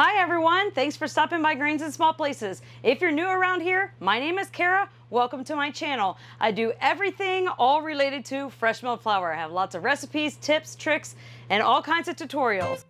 Hi everyone, thanks for stopping by Grains in Small Places. If you're new around here, my name is Kara. Welcome to my channel. I do everything all related to fresh milled flour. I have lots of recipes, tips, tricks, and all kinds of tutorials.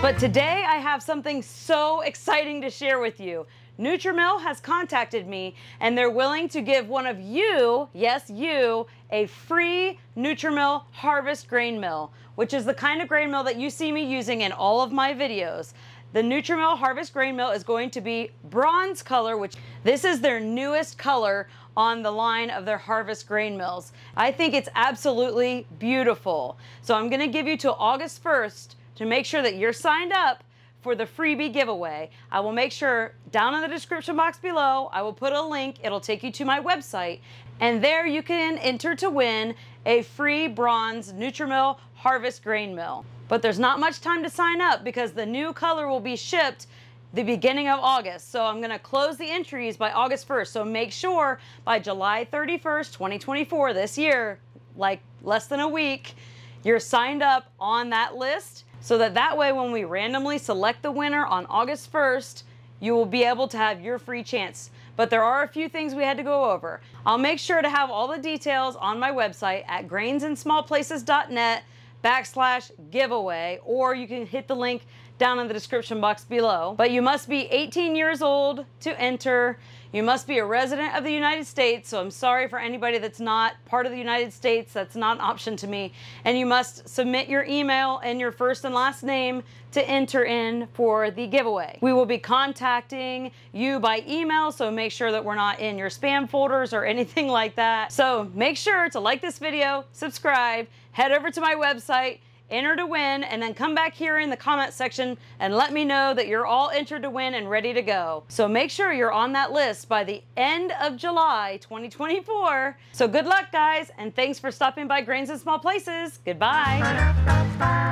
But today I have something so exciting to share with you. Nutrimill has contacted me and they're willing to give one of you, yes you, a free Nutrimill Harvest Grain Mill, which is the kind of grain mill that you see me using in all of my videos. The Nutrimill Harvest Grain Mill is going to be bronze color, which this is their newest color on the line of their Harvest Grain Mills. I think it's absolutely beautiful. So I'm gonna give you till August 1st to make sure that you're signed up for the freebie giveaway. I will make sure down in the description box below, I will put a link. It'll take you to my website. And there you can enter to win a free bronze Nutrimill Harvest Grain Mill. But there's not much time to sign up because the new color will be shipped the beginning of August. So I'm gonna close the entries by August 1st. So make sure by July 31st, 2024, this year, like less than a week, you're signed up on that list so that that way when we randomly select the winner on August 1st, you will be able to have your free chance. But there are a few things we had to go over. I'll make sure to have all the details on my website at grainsinsmallplaces.net backslash giveaway, or you can hit the link down in the description box below. But you must be 18 years old to enter. You must be a resident of the United States, so I'm sorry for anybody that's not part of the United States. That's not an option to me. And you must submit your email and your first and last name to enter in for the giveaway. We will be contacting you by email, so make sure that we're not in your spam folders or anything like that. So make sure to like this video, subscribe, head over to my website, enter to win, and then come back here in the comment section and let me know that you're all entered to win and ready to go. So make sure you're on that list by the end of July 2024. So good luck, guys, and thanks for stopping by Grains in Small Places. Goodbye.